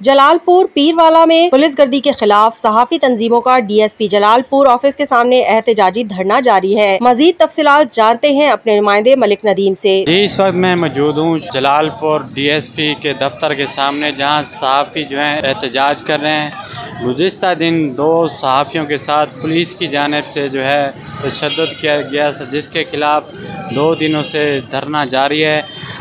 जलालपुर पीरवाला में पुलिस गर्दी के खिलाफ सहाफी तंजीमों का डीएसपी जलालपुर ऑफ़िस के सामने एहतजाजी धरना जारी है। मजीद तफसीत जानते हैं अपने नुमाइंदे मलिक नदीम से। जी, इस वक्त मैं मौजूद हूँ जलालपुर डीएसपी के दफ्तर के सामने, जहाँ सहाफ़ी जो है एहतजाज कर रहे हैं। गुज्त दिन दो सहाफ़ियों के साथ पुलिस की जानब से जो है तशद किया गया था, जिसके खिलाफ दो दिनों से धरना जारी है।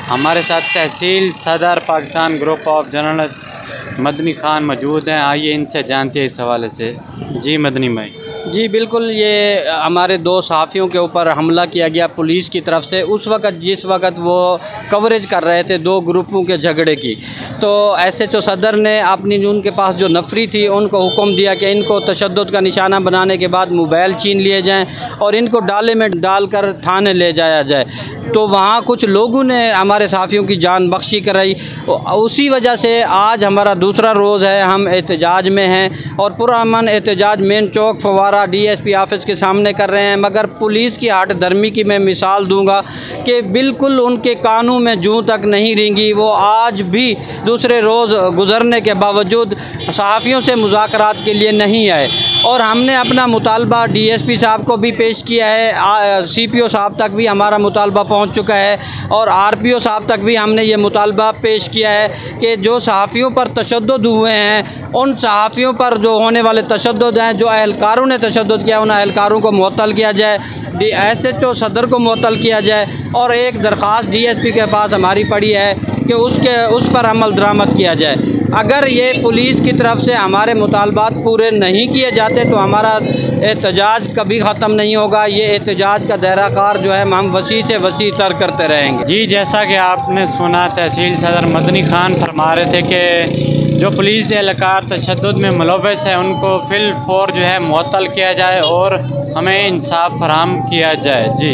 हमारे साथ तहसील सदर Pakistan group of journalist Madni Khan मौजूद हैं। आइए इनसे जानते हैं इस हवाले से। जी मदनी भाई। जी, बिल्कुल ये हमारे दो सहाफ़ियों के ऊपर हमला किया गया पुलिस की तरफ़ से। उस वक़्त, जिस वक़्त वो कवरेज कर रहे थे दो ग्रुपों के झगड़े की। तो एस एच ओ सदर ने अपनी, उनके पास जो नफरी थी, उनको हुक्म दिया कि इनको तशद का निशाना बनाने के बाद मोबाइल छीन लिए जाएँ और इनको डाले में डाल कर थाने ले जाया जाए। तो वहाँ कुछ लोगों ने हमारे साफ़ियों की जान बख्शी कराई। उसी वजह से आज हमारा दूसरा रोज़ है। हम एहतजाज में हैं और पुरान एहतजाज मेन चौक फवारा डीएसपी ऑफ़िस के सामने कर रहे हैं, मगर पुलिस की हाट धर्मी की मैं मिसाल दूँगा कि बिल्कुल उनके कानों में जूँ तक नहीं रेंगी। वो आज भी दूसरे रोज़ गुजरने के बावजूद सहाफ़ियों से मुजाकर के लिए नहीं आए। और हमने अपना मुतालबा डीएसपी साहब को भी पेश किया है सीपीओ साहब तक भी हमारा मुतालबा पहुँच चुका है और आरपीओ साहब तक भी हमने ये मुतालबा पेश किया है कि जो सहाफ़ियों पर तशद हुए हैं, उन सहाफ़ियों पर जो होने वाले तशद हैं, जो अहलकारों ने तशद किया, उन अहलकारों को मअतल किया जाए डी एस एच ओ सदर को मअतल किया जाए और एक दरख्वास्त डी एस पी के पास हमारी पड़ी है। कि उसके, उस पर अमल दरामद किया जाए। अगर ये पुलिस की तरफ़ से हमारे मुतालबात पूरे नहीं किए जाते तो हमारा एहतजाज कभी ख़त्म नहीं होगा। ये एहतजाज का दायरा कार जो है, हम वसी से वसी तर करते रहेंगे। जी, जैसा कि आपने सुना, तहसील सदर मदनी खान फरमा रहे थे कि जो पुलिस एहलकार तशद में मुलवस है, उनको फिल फोर जो है मअतल किया जाए और हमें इंसाफ फराम किया जाए। जी।